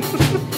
フフフ。